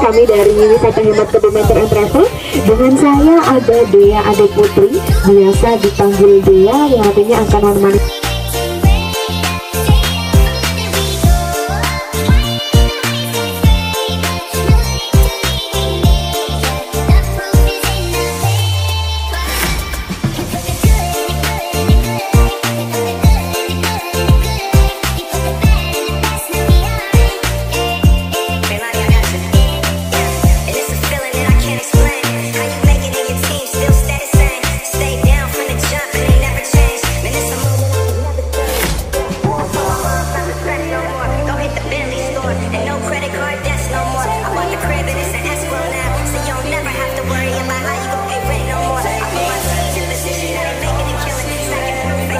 kami dari Wisata Hemat Kebumeter and Travel Dengan saya ada Dea Adek Putri Biasa dipanggil Dea yang artinya akan menemani.